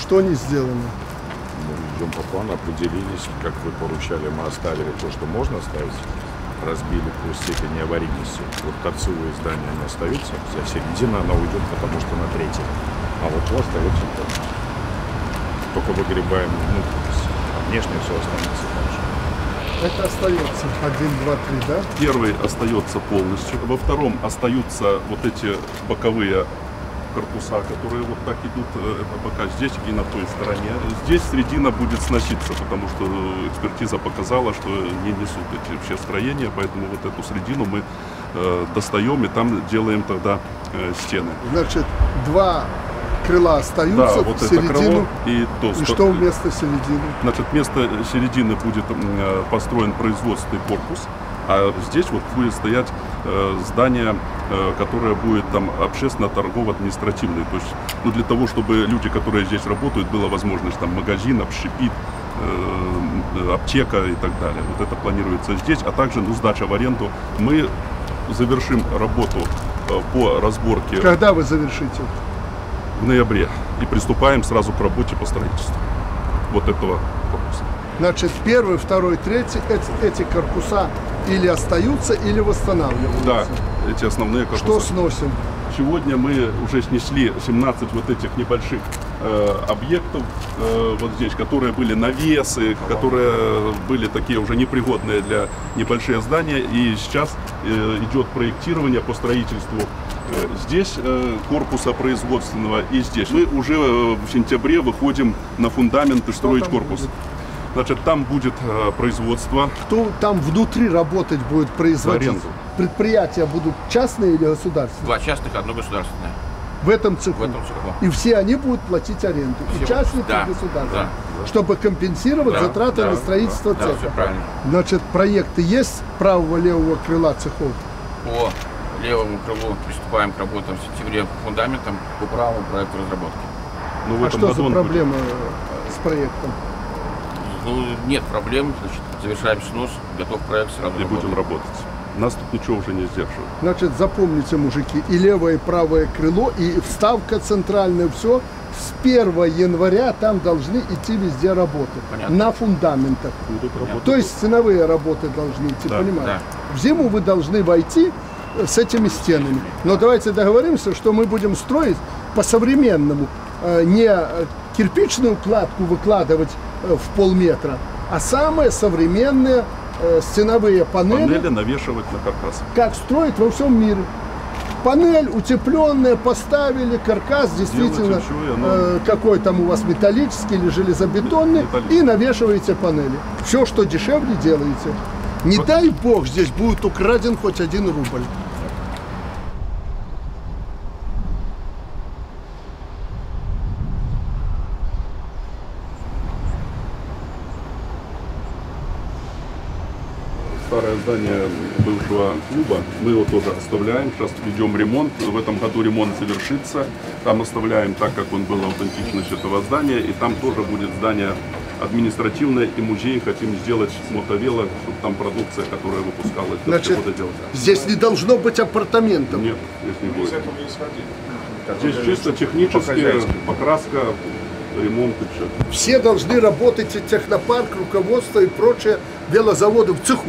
Что не сделано? Мы идем по плану, определились, как вы поручали, мы оставили то, что можно оставить, разбили по степени аварийности. Вот торцевые здания, они остаются, вся середина, она уйдет, потому что на третье. А вот то остается полностью. Только выгребаем внутренность, а внешне все останется дальше. Это остается 1, 2, 3, да? Первый остается полностью. Во втором остаются вот эти боковые корпуса, которые вот так идут, э, это пока здесь и на той стороне. Здесь средина будет сноситься, потому что экспертиза показала, что не несут эти все строения, поэтому вот эту средину мы э, достаем и там делаем тогда э, стены. Значит, два крыла остаются, Да, вот это середину. крыло и то, И что вместо середины? Значит, вместо середины будет построен производственный корпус, а здесь вот будет стоять э, здание, э, которое будет там общественно-торгово-административное. То есть, ну, для того, чтобы люди, которые здесь работают, была возможность там магазин, общепит, э, аптека и так далее. Вот это планируется здесь, а также ну, сдача в аренду. Мы завершим работу по разборке Когда вы завершите? в ноябре и приступаем сразу к работе по строительству вот этого корпуса. Значит, первый, второй, третий, эти, эти корпуса или остаются, или восстанавливаются. Да, эти основные корпуса. Что сносим? Сегодня мы уже снесли 17 вот этих небольших э, объектов э, вот здесь, которые были навесы, которые были такие уже непригодные для небольших здания. И сейчас э, идет проектирование по строительству э, здесь э, корпуса производственного и здесь. Мы уже э, в сентябре выходим на фундамент и строить корпус. будет? Значит, там будет э, производство Кто там внутри работать будет производить? аренду. Предприятия будут частные или государственные? Два частных, одно государственное. В этом цеху. В этом цеху. И все они будут платить аренду. И Все. частники, Да, и государственные. да. Чтобы компенсировать Да, затраты да, на строительство Да, все цеха. правильно. Значит, проекты есть правого-левого крыла цехов? По левому крылу приступаем к работам в сентябре по фундаментам, по правому проекту разработки. Ну, А что за он будет. проблема э, с проектом? Ну, нет проблем, значит, завершаем снос, готов проект, сразу и будем работаем. работать. Нас тут ничего уже не сдерживает. Значит, запомните, мужики, и левое, и правое крыло, и вставка центральная, все. С 1 января там должны идти везде работы. Понятно. На фундаментах. Будут работать. То есть стеновые работы должны идти, Да, понимаете? В зиму вы должны войти э, с этими стенами. Но давайте договоримся, что мы будем строить по-современному. Э, Не э, кирпичную кладку выкладывать э, в полметра, а самые современные э, стеновые панели навешивать на каркас. как строят во всем мире. Панель утепленная, поставили, каркас действительно и оно- э, какой там у вас металлический или железобетонный, Металлический. и навешиваете панели. Все, что дешевле, делаете. Не дай бог здесь будет украден хоть один рубль. Здание бывшего клуба, мы его тоже оставляем. Сейчас ведем ремонт. В этом году ремонт завершится. Там оставляем так, как он был аутентичность этого здания. И там тоже будет здание административное и музей. Хотим сделать мотовело, чтобы там продукция, которая выпускалась, Значит. Здесь не должно быть апартаментов. Нет, здесь не будет. Здесь чисто технически, покраска, ремонт и все. Все должны работать и технопарк, руководство и прочее велозаводы в цеху.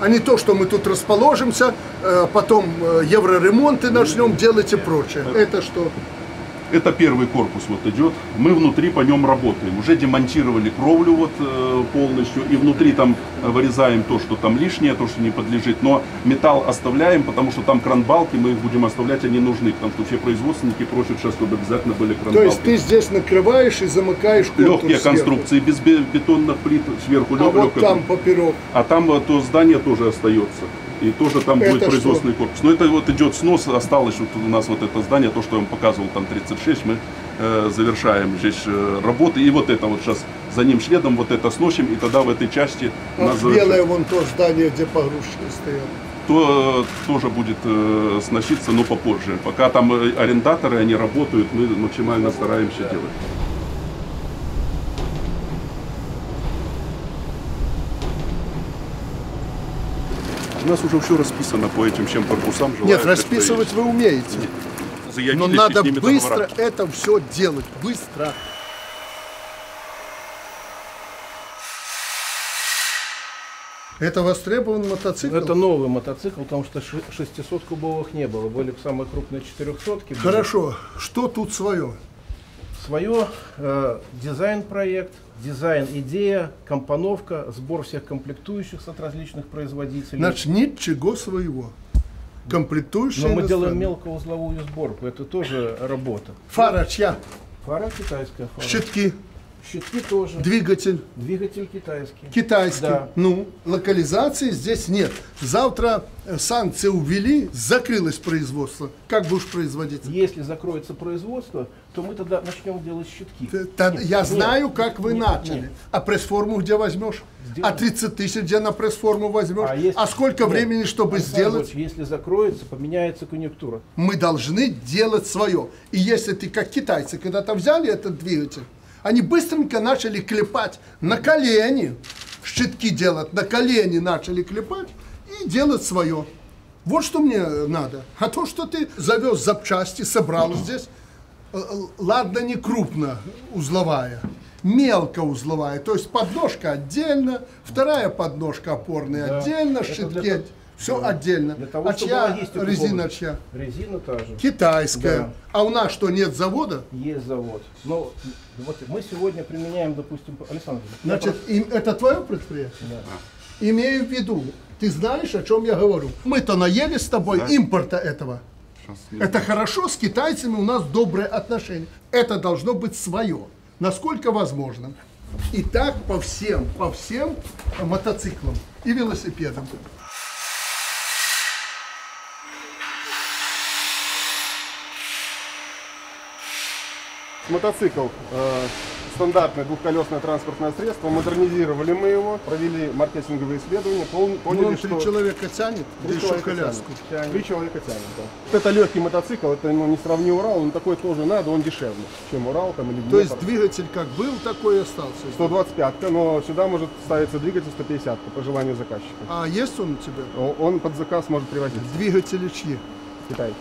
А не то, что мы тут расположимся, э, потом э, евроремонты начнем делать и прочее. Это что? Это первый корпус вот идет. Мы внутри по нем работаем. Уже демонтировали кровлю вот э, полностью. И внутри там э, вырезаем то, что там лишнее, то, что не подлежит. Но металл оставляем, потому что там кранбалки, мы их будем оставлять, они нужны. Потому что все производственники просят сейчас, чтобы обязательно были То кранбалки. есть ты здесь накрываешь и замыкаешь Легкие сверху. конструкции, без бе- бетонных плит сверху. А лег- вот легкая- там поперек. А там вот то здание тоже остается. И тоже там Это будет что? производственный корпус. Но это вот идет снос, осталось вот у нас вот это здание, то, что я вам показывал, там 36, мы э, завершаем здесь э, работы. И вот это вот сейчас за ним следом вот это сносим, и тогда в этой части А нас белое вон то здание, где погрузчики стоят. то э, тоже будет э, сноситься, но попозже. Пока там э, арендаторы, они работают, мы максимально стараемся делать. У нас уже все расписано по этим всем корпусам. Нет, расписывать вы умеете. Но надо быстро договора. это все делать. Быстро. Это востребован мотоцикл? Это новый мотоцикл, потому что 600 кубовых не было. Были самые крупные 400 -ки. Хорошо. Что тут свое? Свое э, дизайн-проект, дизайн-идея, компоновка, сбор всех комплектующих от различных производителей. Значит, ничего своего. Комплектующие Но мы делаем мелкоузловую сборку, это тоже работа. Фара чья? Фара китайская фара. Щитки, Щитки тоже. двигатель Двигатель китайский. китайский. Да. Ну, локализации здесь нет. Завтра э, санкции увели, закрылось производство. Как будешь производить? Если закроется производство, то мы тогда начнем делать щитки. Т- Нет, я нет, знаю, как вы нет, начали. нет. А пресс-форму где возьмешь? Сделаем. А 30 тысяч где на пресс-форму возьмешь? А, если- сколько нет, времени, чтобы Александр сделать? Если закроется, поменяется конъюнктура. Мы должны делать свое. И если ты как китайцы когда-то взяли этот двигатель, они быстренько начали клепать на колени, щитки делать, на колени начали клепать и делать свое. Вот что мне надо. А то, что ты завез запчасти, собрал здесь, э, э, ладно, не крупно узловая, мелко узловая, то есть подножка отдельно, вторая подножка опорная Да. отдельно, Это щитки, все да. отдельно. Для того, а чья резина чья? Резина та же. Китайская. Да. А у нас что, нет завода? Есть завод. Но вот мы сегодня применяем, допустим, Александр, Значит, им- это твое предприятие? Имею в виду, ты знаешь, о чем я говорю. Мы-то наели с тобой импорта этого. Это хорошо, с китайцами у нас добрые отношения. Это должно быть свое, насколько возможно. И так по всем, по всем мотоциклам и велосипедам. Мотоцикл э, стандартное двухколесное транспортное средство. Модернизировали мы его, провели маркетинговые исследования, поняли, Ну, он что три человека тянет, да три еще человека коляску. тянет. Три человека тянет, да. Это легкий мотоцикл, это ну, не сравни Урал, но такой тоже надо, он дешевле, чем Урал там, или То есть двигатель как был, такой и остался. 125 но сюда может ставиться двигатель 150 по желанию заказчика. А есть он у тебя? Он под заказ может привозить Двигатели чьи? Китай.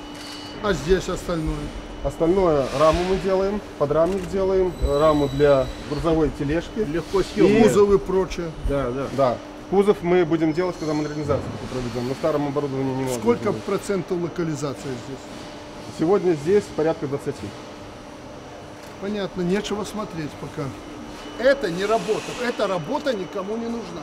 А здесь остальное? Остальное раму мы делаем, подрамник делаем, раму для грузовой тележки. легко И- съемно. Кузов и прочее. Да, да. Да. Кузов мы будем делать, когда модернизацию проведем. На старом оборудовании не можем. Сколько делать. процентов локализация здесь? Сегодня здесь порядка 20. Понятно, нечего смотреть пока. Это не работа. Эта работа никому не нужна.